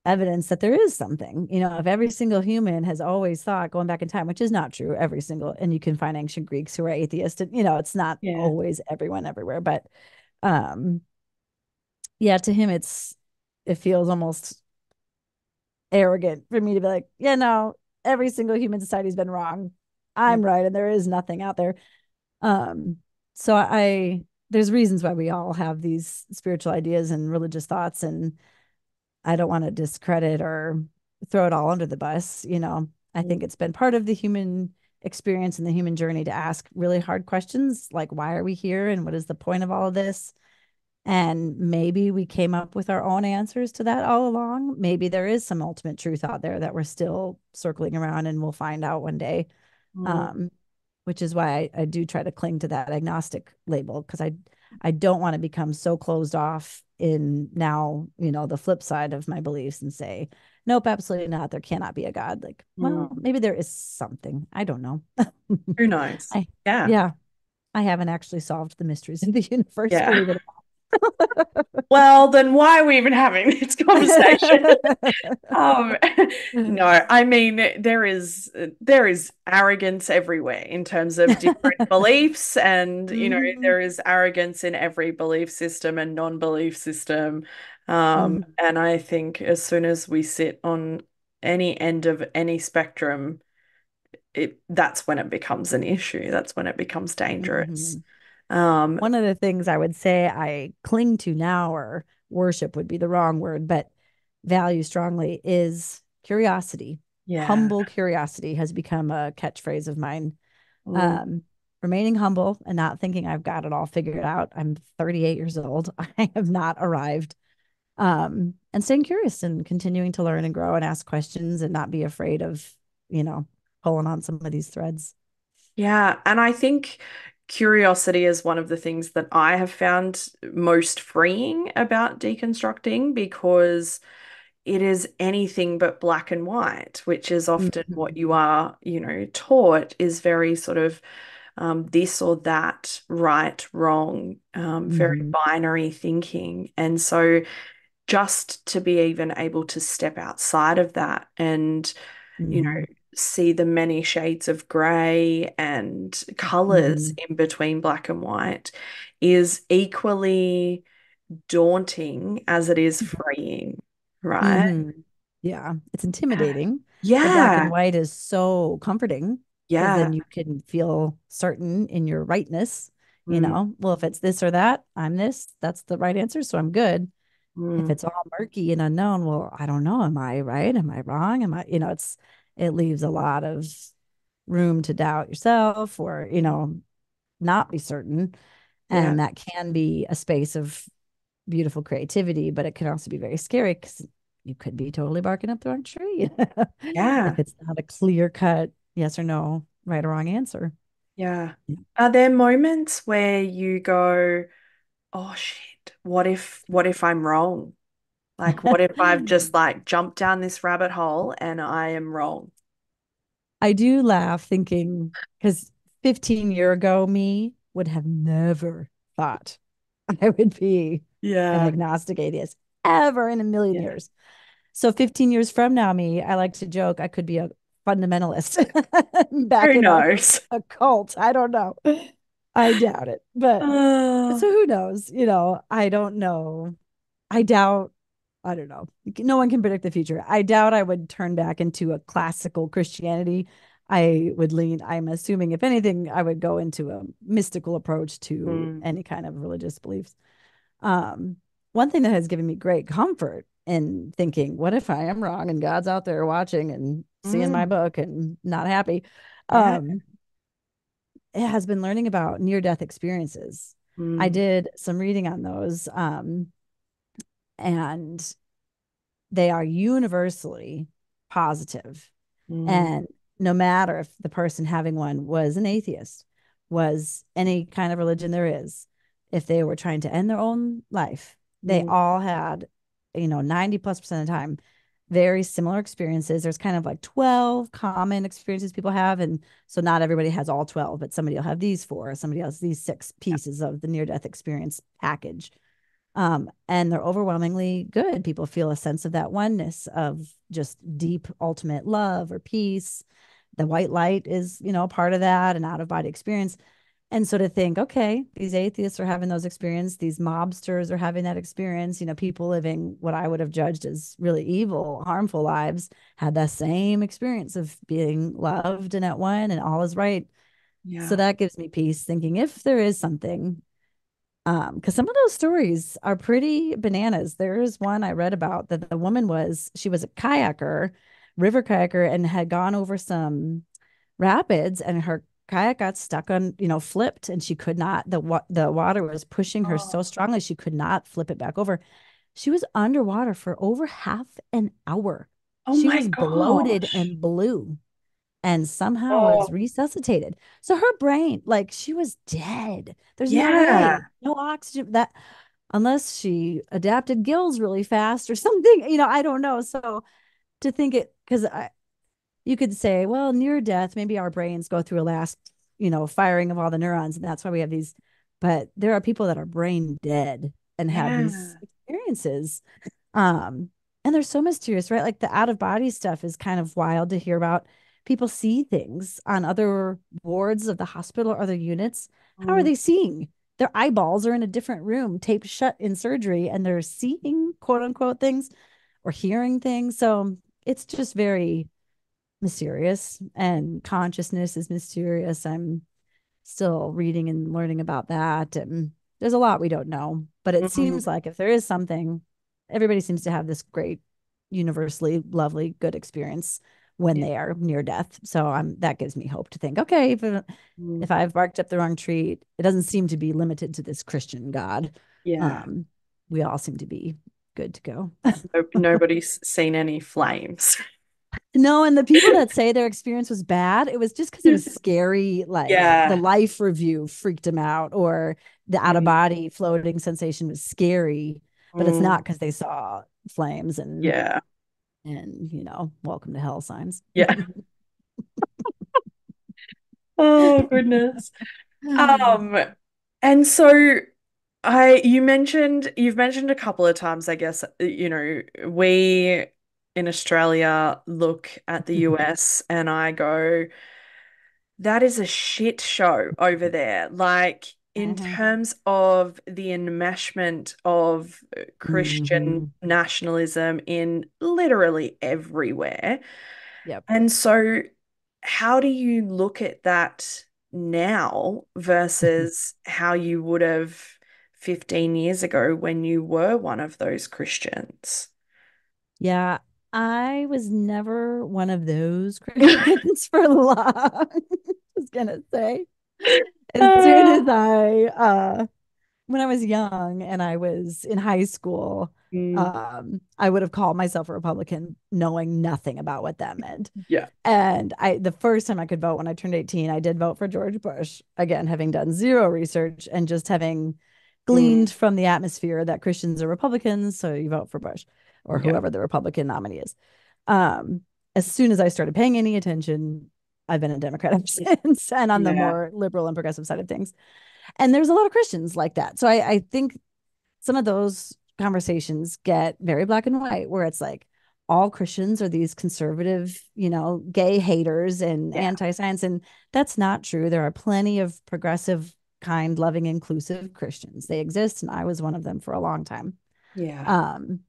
evidence that there is something. You know, if every single human has always thought going back in time, which is not true, every single, and you can find ancient Greeks who are atheist, and you know, it's not Yeah. always everyone everywhere, but um, yeah, to him, it's it feels almost arrogant for me to be like, yeah, no, every single human society's been wrong. I'm right, and there is nothing out there. Um, so I there's reasons why we all have these spiritual ideas and religious thoughts, and I don't want to discredit or throw it all under the bus. You know, I think it's been part of the human experience and the human journey to ask really hard questions like, why are we here? And what is the point of all of this? And maybe we came up with our own answers to that all along. Maybe there is some ultimate truth out there that we're still circling around and we'll find out one day. Mm. Um, which is why I, I do try to cling to that agnostic label because I I don't want to become so closed off in now, you know, the flip side of my beliefs and say, nope, absolutely not. There cannot be a God. Like, well, Mm. maybe there is something. I don't know. Who knows? I- yeah. yeah. I haven't actually solved the mysteries of the universe. Yeah. Well, then why are we even having this conversation? um, no, I mean there is there is arrogance everywhere in terms of different beliefs, and you know Mhm. there is arrogance in every belief system and non-belief system. Um, Mhm. and I think as soon as we sit on any end of any spectrum, it that's when it becomes an issue. That's when it becomes dangerous. Um, One of the things I would say I cling to now, or worship would be the wrong word, but value strongly is curiosity. yeah. Humble curiosity has become a catchphrase of mine. Um, remaining humble and not thinking I've got it all figured out. I'm 38 years old. I have not arrived. Um, and staying curious and continuing to learn and grow and ask questions and not be afraid of, you know, pulling on some of these threads. Yeah. And I think curiosity is one of the things that I have found most freeing about deconstructing because it is anything but black and white, which is often Mhm. what you are, you know, taught is very sort of um, this or that, right, wrong, um, very Mhm. binary thinking. And so just to be even able to step outside of that and, you know, Mhm. See the many shades of grey and colors Mhm. in between black and white is equally daunting as it is freeing, right? Mhm. Yeah, it's intimidating. Yeah. black and white is so comforting Yeah. then you can feel certain in your rightness. You Mm, know, well, if it's this or that, I'm this, that's the right answer. So I'm good. If mm, it's all murky and unknown, well, I don't know. Am I right? Am I wrong? Am I, you know, it's, it leaves a lot of room to doubt yourself or, you know, not be certain. yeah. And that can be a space of beautiful creativity, but it can also be very scary because you could be totally barking up the wrong tree if Yeah. it's not a clear cut yes or no, right or wrong answer. Yeah. Yeah. Are there moments where you go, oh shit, what if what if I'm wrong? Like what if I've just like jumped down this rabbit hole and I am wrong? I do laugh thinking because 15 year ago me would have never thought I would be an Yeah. agnostic atheist ever in a million Yeah. years. So 15 years from now, me, I like to joke I could be a fundamentalist back Who in a, knows? a cult. I don't know. I doubt it. But Oh, so who knows? You know, I don't know. I doubt, I don't know. No one can predict the future. I doubt I would turn back into a classical Christianity. I would lean, I'm assuming, if anything, I would go into a mystical approach to mm, any kind of religious beliefs. Um, one thing that has given me great comfort in thinking, what if I am wrong and God's out there watching and seeing my mm, book and not happy? yeah. Um, it has been learning about near death experiences. I Mm, did some reading on those. Um, and they are universally positive. mm, And no matter if the person having one was an atheist, was any kind of religion there is, if they were trying to end their own life, they mm, all had, you know, 90 plus percent of the time, very similar experiences. There's kind of like 12 common experiences people have. And so not everybody has all 12, but somebody will have these four, somebody else these six pieces of the near death experience package. Um, and they're overwhelmingly good. People feel a sense of that oneness of just deep, ultimate love or peace. The white light is, you know, part of that, an out of body experience. And so to think, okay, these atheists are having those experiences, these mobsters are having that experience, you know, people living what I would have judged as really evil, harmful lives had that same experience of being loved and at one and all is right. Yeah. So that gives me peace thinking if there is something um, because some of those stories are pretty bananas. There's one I read about that the woman was, she was a kayaker, river kayaker, and had gone over some rapids and her kayak got stuck on, you know, flipped and she could not, the wa- the water was pushing her so Oh, strongly she could not flip it back over. She was underwater for over half an hour. oh She was bloated and blue and somehow was Oh, resuscitated. So her brain, like she was dead. There's no yeah. way, no oxygen that unless she adapted gills really fast or something, you know, I don't know. So to think it because I you could say, well, near death, maybe our brains go through a last, you know, firing of all the neurons, and that's why we have these. But there are people that are brain dead and have these experiences. Um, and they're so mysterious, right? Like the out of body stuff is kind of wild to hear about. People see things on other wards of the hospital or other units. How are Mm, they seeing? Their eyeballs are in a different room, taped shut in surgery, and they're seeing quote unquote things or hearing things. So it's just very mysterious and consciousness is mysterious. I'm still reading and learning about that. And there's a lot we don't know, but it mm, seems like if there is something, everybody seems to have this great, universally lovely, good experience when yeah. they are near death. So I'm that gives me hope to think, okay, if Mm, if I've barked up the wrong tree, it doesn't seem to be limited to this Christian God. yeah. Um, we all seem to be good to go. nobody's seen any flames. No, and the people that say their experience was bad, it was just because it was scary. Like Yeah. the life review freaked them out, or the out of Mm. body floating sensation was scary, but it's Mm, not because they saw flames and Yeah. And you know, welcome to hell signs. Yeah. Oh goodness. Um, and so I you mentioned you've mentioned a couple of times, I guess, you know, we in Australia look at the US and I go, that is a shit show over there. Like in Mhm. terms of the enmeshment of uh, Christian nationalism in literally everywhere. Yep. And so, how do you look at that now versus how you would have 15 years ago when you were one of those Christians? Yeah, I was never one of those Christians for long. I was gonna say. As soon as I uh when I was young and I was in high school, Mm, um, I would have called myself a Republican knowing nothing about what that meant. yeah. And I the first time I could vote when I turned 18, I did vote for George Bush, again, having done zero research and just having gleaned from the atmosphere that Christians are Republicans, so you vote for Bush or Yeah. whoever the Republican nominee is. Um, as soon as I started paying any attention, I've been a Democrat ever since, and on the Yeah. more liberal and progressive side of things. And there's a lot of Christians like that. So I, I think some of those conversations get very black and white, where it's like all Christians are these conservative, you know, gay haters and Yeah. anti-science. And that's not true. There are plenty of progressive, kind, loving, inclusive Christians. They exist, and I was one of them for a long time. Yeah. Um,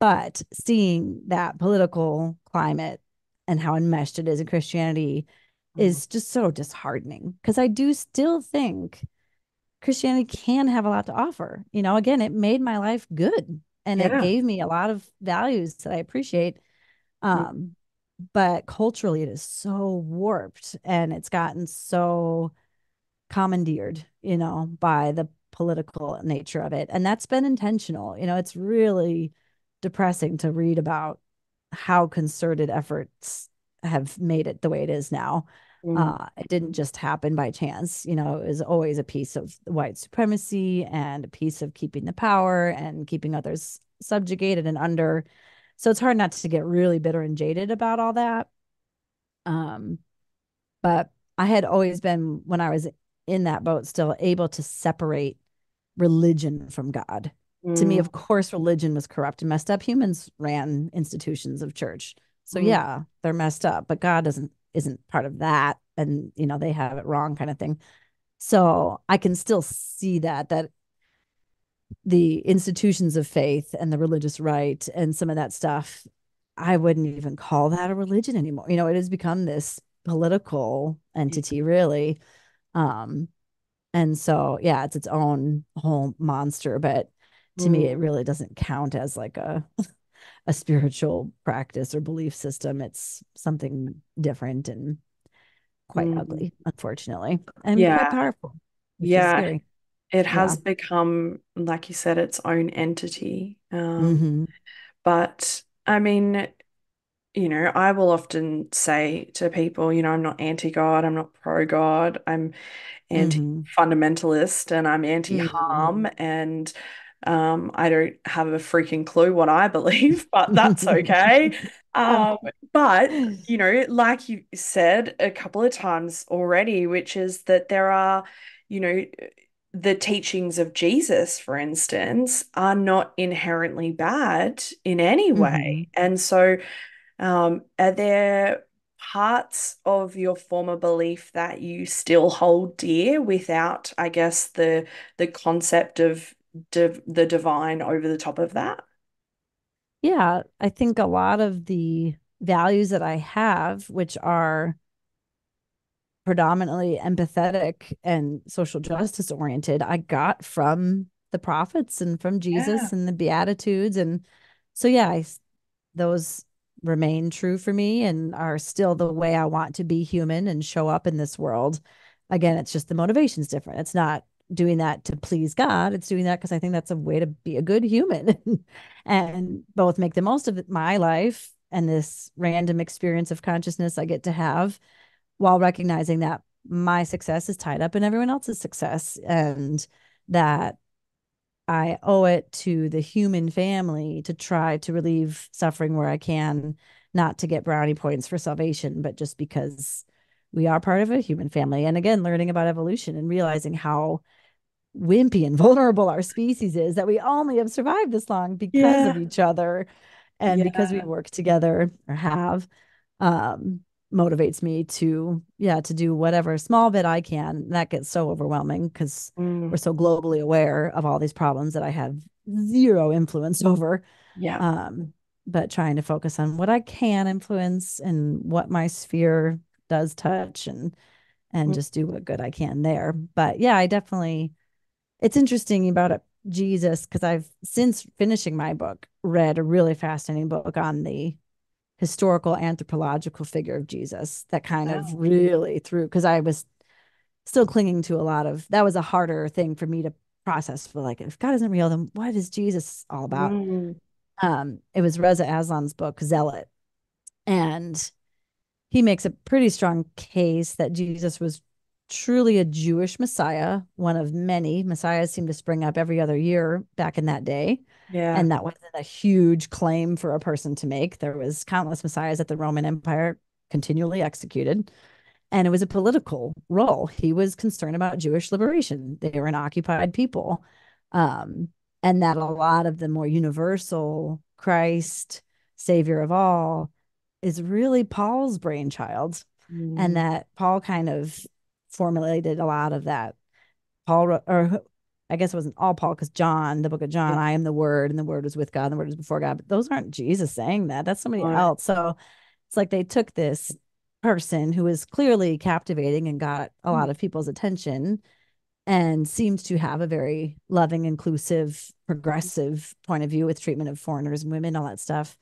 but seeing that political climate and how enmeshed it is in Christianity Mm. is just so disheartening because I do still think Christianity can have a lot to offer. You know, again, it made my life good and Yeah. it gave me a lot of values that I appreciate. Um, but culturally it is so warped and it's gotten so commandeered, you know, by the political nature of it. And that's been intentional. You know, it's really depressing to read about how concerted efforts have made it the way it is now. Mm, Uh, it didn't just happen by chance. You know, it was always a piece of white supremacy and a piece of keeping the power and keeping others subjugated and under. So it's hard not to get really bitter and jaded about all that. Um, but I had always been, when I was in that boat, still able to separate religion from God. To me, mm, of course, religion was corrupt and messed up. Humans ran institutions of church. So Mm. yeah, they're messed up, but God doesn't isn't part of that. And you know, they have it wrong kind of thing. So I can still see that that the institutions of faith and the religious right and some of that stuff, I wouldn't even call that a religion anymore. You know, it has become this political entity, really. Um, and so yeah, it's its own whole monster, but to me, mm. it really doesn't count as like a a spiritual practice or belief system. It's something different and quite Mm. ugly, unfortunately, and Yeah. quite powerful, Yeah. It Yeah. has become, like you said, its own entity. Um, hmm but I mean, you know, I will often say to people, you know, I'm not anti-God, I'm not pro-God, I'm anti-fundamentalist and I'm anti-harm hmm and um, I don't have a freaking clue what I believe, but that's okay. Um, but you know, like you said a couple of times already, which is that there are, you know, the teachings of Jesus, for instance, are not inherently bad in any way. hmm And so, um, are there parts of your former belief that you still hold dear without, I guess, the the concept of div the divine over the top of that? Yeah, I think a lot of the values that I have, which are predominantly empathetic and social justice oriented, I got from the prophets and from Yeah. Jesus and the Beatitudes. And so, yeah, I, those remain true for me and are still the way I want to be human and show up in this world. Again, it's just the motivation's different. It's not doing that to please God. It's doing that because I think that's a way to be a good human and both make the most of my life and this random experience of consciousness I get to have while recognizing that my success is tied up in everyone else's success and that I owe it to the human family to try to relieve suffering where I can, not to get brownie points for salvation, but just because we are part of a human family. And again, learning about evolution and realizing how wimpy and vulnerable our species is that we only have survived this long because yeah. of each other and yeah. because we work together or have um, motivates me to yeah to do whatever small bit i can that gets so overwhelming because mm. we're so globally aware of all these problems that i have zero influence over yeah um but trying to focus on what i can influence and what my sphere does touch and and mm. just do what good i can there. But yeah i definitely it's interesting about it jesus because i've since finishing my book read a really fascinating book on the historical anthropological figure of Jesus that kind of really threw because I was still clinging to a lot of that was a harder thing for me to process. For like if God isn't real then what is Jesus all about? Mm. um it was Reza Aslan's book Zealot. And he makes a pretty strong case that Jesus was truly a Jewish Messiah, one of many. Messiahs seemed to spring up every other year back in that day. Yeah. And that wasn't a huge claim for a person to make. There was countless messiahs that the Roman Empire continually executed. And it was a political role. He was concerned about Jewish liberation. They were an occupied people. Um, and that a lot of the more universal Christ, Savior of all, is really Paul's brainchild. Mm. And that Paul kind of formulated a lot of that. Paul, or I guess it wasn't all Paul because John, the book of John, yeah. I am the word and the word was with God and the word was before God. But those aren't Jesus saying that. That's somebody right. else. So it's like they took this person who was clearly captivating and got a lot of people's attention and seems to have a very loving, inclusive, progressive point of view with treatment of foreigners and women, all that stuff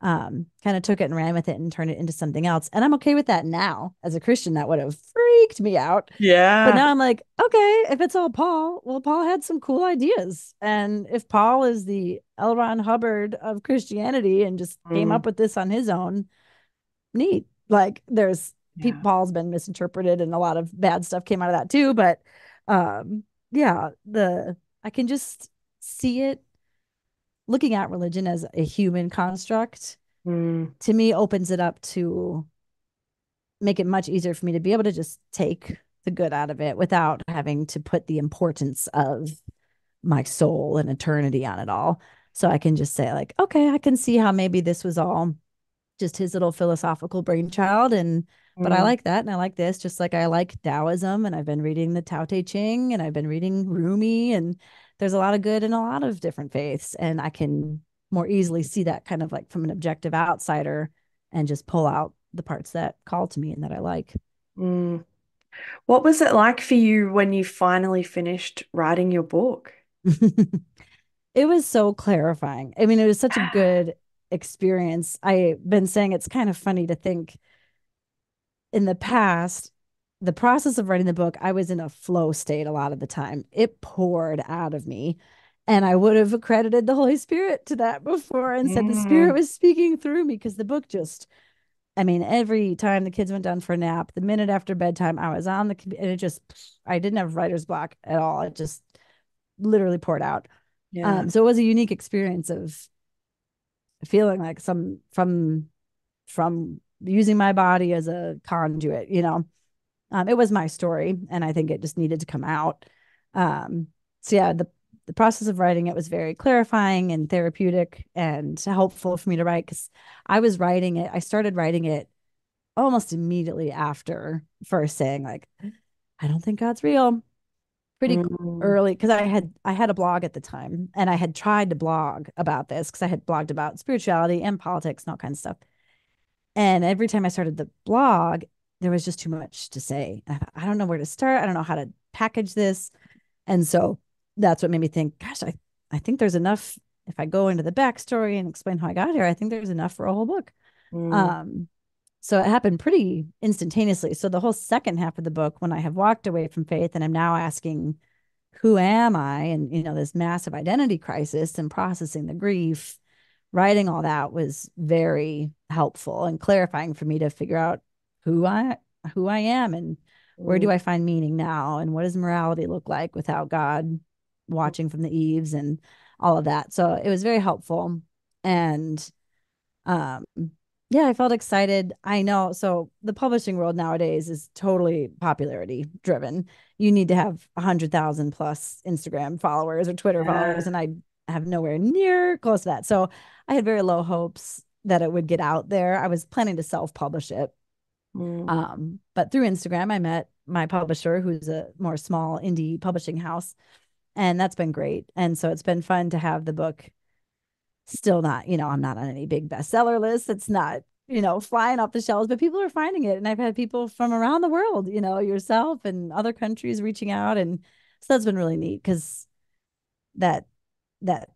um, kind of took it and ran with it and turned it into something else. And I'm okay with that now. As a Christian, that would have freaked me out. Yeah. But now I'm like, okay, if it's all Paul, well, Paul had some cool ideas. And if Paul is the L. Ron Hubbard of Christianity and just mm. came up with this on his own, neat. Like there's yeah. Paul's been misinterpreted and a lot of bad stuff came out of that too. But um, yeah, the I can just see it looking at religion as a human construct mm. to me opens it up to make it much easier for me to be able to just take the good out of it without having to put the importance of my soul and eternity on it all. So I can just say, like, okay, I can see how maybe this was all just his little philosophical brainchild. And, mm. but I mm. like that. And I like this, just like I like Taoism. And I've been reading the Tao Te Ching and I've been reading Rumi and there's a lot of good in a lot of different faiths and i can more easily see that kind of like from an objective outsider and just pull out the parts that call to me and that i like. Mm. what was it like for you when you finally finished writing your book? It was so clarifying. I mean it was such a good experience. I've been saying it's kind of funny to think in the past the process of writing the book, I was in a flow state a lot of the time. It poured out of me. And I would have accredited the Holy Spirit to that before and said the Spirit mm. was speaking through me because the book just, I mean, every time the kids went down for a nap, the minute after bedtime, I was on the, and it just, I didn't have writer's block at all. It just literally poured out. Yeah. Um, so it was a unique experience of feeling like some, from, from using my body as a conduit, you know um, it was my story, and I think it just needed to come out. Um, so yeah, the the process of writing it was very clarifying and therapeutic and helpful for me to write because I was writing it. I started writing it almost immediately after first saying like, I don't think God's real. Pretty mm. early because I had I had a blog at the time and I had tried to blog about this because I had blogged about spirituality and politics and all kinds of stuff. And every time I started the blog, there was just too much to say. I, I don't know where to start. I don't know how to package this. And so that's what made me think, gosh, I, I think there's enough. If I go into the backstory and explain how I got here, I think there's enough for a whole book. Mm. Um, so it happened pretty instantaneously. So the whole second half of the book, when I have walked away from faith and I'm now asking, who am I? And, you know, this massive identity crisis and processing the grief, writing all that was very helpful and clarifying for me to figure out who I who I am and where do mm. I find meaning now and what does morality look like without God watching from the eaves and all of that. So it was very helpful. And um yeah, I felt excited. I know. So the publishing world nowadays is totally popularity driven. You need to have a hundred thousand plus Instagram followers or Twitter yeah. followers, and I have nowhere near close to that. So I had very low hopes that it would get out there. I was planning to self publish it. Mm. Um, but through Instagram, I met my publisher, who's a more small indie publishing house, and that's been great. And so it's been fun to have the book still not, you know, I'm not on any big bestseller list. It's not, you know, flying off the shelves, but people are finding it. And I've had people from around the world, you know, yourself and other countries reaching out. And so that's been really neat because that that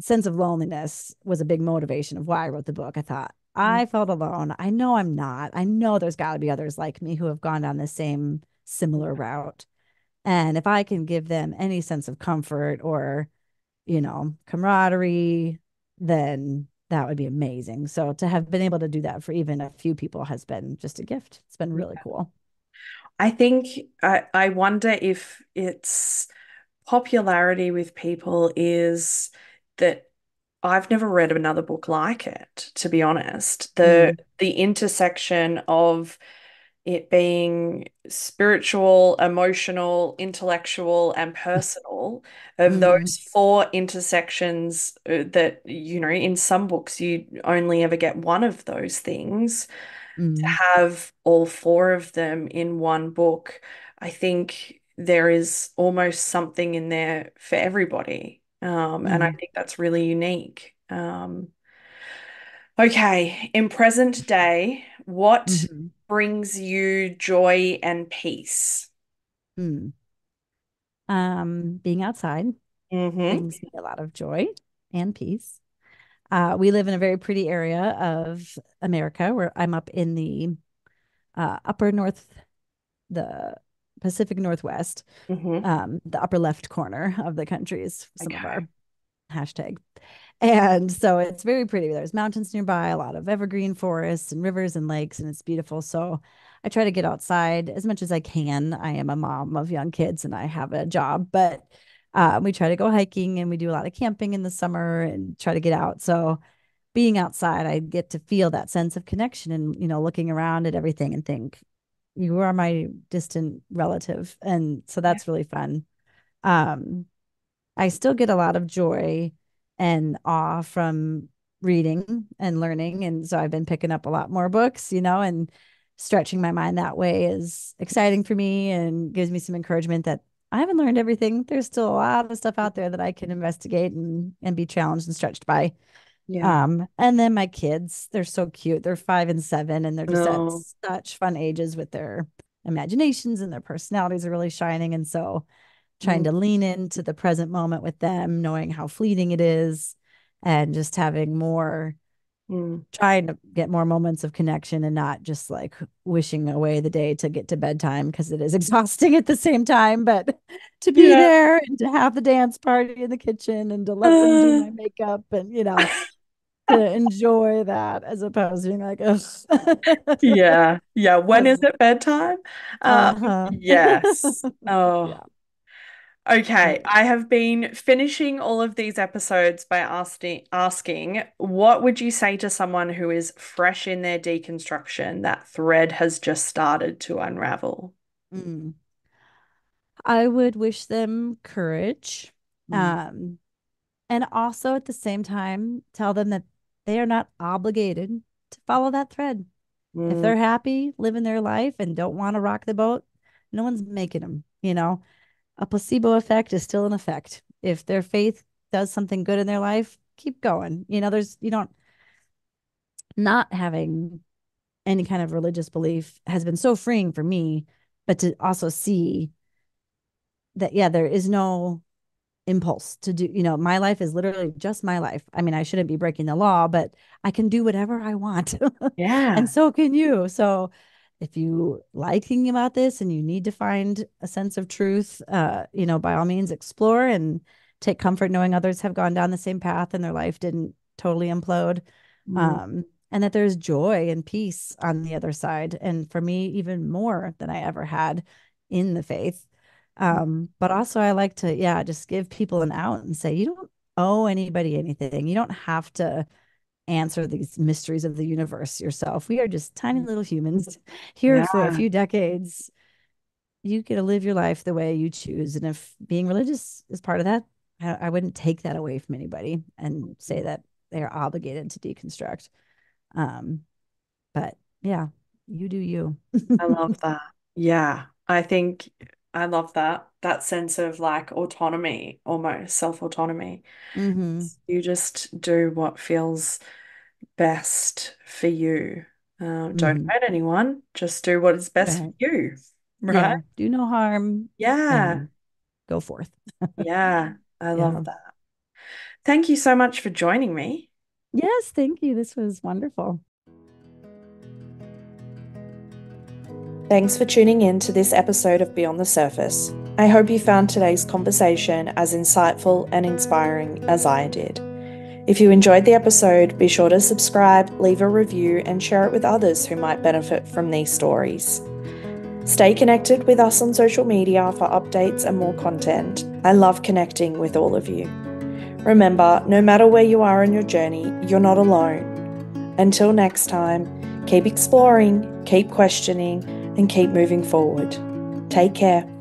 sense of loneliness was a big motivation of why I wrote the book. I thought I mm. felt alone. I know I'm not. I know there's got to be others like me who have gone down the same similar route. And if I can give them any sense of comfort or, you know, camaraderie, then that would be amazing. So to have been able to do that for even a few people has been just a gift. It's been really cool. I think I, I wonder if its popularity with people is that I've never read another book like it, to be honest. The mm. the intersection of it being spiritual, emotional, intellectual, and personal of mm. those four intersections uh, that, you know, in some books you only ever get one of those things. Mm. To have all four of them in one book, I think there is almost something in there for everybody. Um, mm. And I mm. think that's really unique. Um, okay, in present day, what mm-hmm brings you joy and peace? Hmm. Um, being outside mm-hmm. brings me a lot of joy and peace. Uh, we live in a very pretty area of America where I'm up in the uh, upper north, the Pacific Northwest, mm-hmm. um, the upper left corner of the country is some okay. of our hashtag. And so it's very pretty. There's mountains nearby, a lot of evergreen forests and rivers and lakes, and it's beautiful. So I try to get outside as much as I can. I am a mom of young kids and I have a job, but uh, we try to go hiking and we do a lot of camping in the summer and try to get out. So being outside, I get to feel that sense of connection and, you know, looking around at everything and think, you are my distant relative. And so that's really fun. Um, I still get a lot of joy and awe from reading and learning. And so I've been picking up a lot more books, you know, and stretching my mind that way is exciting for me and gives me some encouragement that I haven't learned everything. There's still a lot of stuff out there that I can investigate and and be challenged and stretched by. Yeah. Um, and then my kids, they're so cute. They're five and seven, and they're just no. at such fun ages with their imaginations and their personalities are really shining. And so trying mm. to lean into the present moment with them, knowing how fleeting it is, and just having more, mm. trying to get more moments of connection and not just like wishing away the day to get to bedtime because it is exhausting at the same time. But to be yeah. there and to have the dance party in the kitchen and to let uh. them do my makeup and, you know, to enjoy that as opposed to being like, Ugh. yeah, yeah. When is it bedtime? Um, uh-huh. yes. Oh, yeah. Okay, I have been finishing all of these episodes by asking asking what would you say to someone who is fresh in their deconstruction that thread has just started to unravel? Mm. I would wish them courage. Mm. Um and also at the same time tell them that they are not obligated to follow that thread. Mm. If they're happy living their life and don't want to rock the boat, no one's making them, you know a placebo effect is still an effect. If their faith does something good in their life, keep going. You know, there's, you don't, not having any kind of religious belief has been so freeing for me, but to also see that, yeah, there is no impulse to do, you know, my life is literally just my life. I mean, I shouldn't be breaking the law, but I can do whatever I want. Yeah. and so can you. So if you like thinking about this and you need to find a sense of truth, uh, you know, by all means explore and take comfort knowing others have gone down the same path and their life didn't totally implode. Mm. Um, and that there's joy and peace on the other side. And for me, even more than I ever had in the faith. Um, but also I like to, yeah, just give people an out and say, you don't owe anybody anything. You don't have to answer these mysteries of the universe yourself. We are just tiny little humans here yeah. for a few decades. You get to live your life the way you choose. And if being religious is part of that, I, I wouldn't take that away from anybody and say that they are obligated to deconstruct. Um, but yeah, you do you. I love that. Yeah. I think I love that. That sense of like autonomy, almost self autonomy. Mm-hmm. You just do what feels best for you. Um, don't mm. hurt anyone. Just do what is best right. for you. Right. Yeah. Do no harm. Yeah. Go forth. yeah. I love yeah. that. Thank you so much for joining me. Yes. Thank you. This was wonderful. Thanks for tuning in to this episode of Beyond the Surface. I hope you found today's conversation as insightful and inspiring as I did. If you enjoyed the episode, be sure to subscribe, leave a review, and share it with others who might benefit from these stories. Stay connected with us on social media for updates and more content. I love connecting with all of you. Remember, no matter where you are in your journey, you're not alone. Until next time, keep exploring, keep questioning, and keep moving forward. Take care.